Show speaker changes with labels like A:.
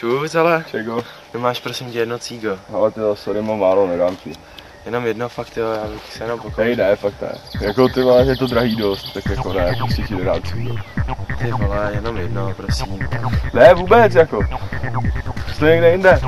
A: Čus, ale
B: Čego?
A: ty máš prosím tě jedno cígo.
B: Ale ty sorry, mám málo, nedám ti.
A: Jenom jedno fakt jo, já bych se jenom pokoušel.
B: Hej, ne, fakt ne. Jako ty máš, je to drahý dost, tak jako ne, prostě ti nedám cígo.
A: Ty vole, jenom jedno, prosím.
B: Ne, vůbec, jako. Jste někde jinde.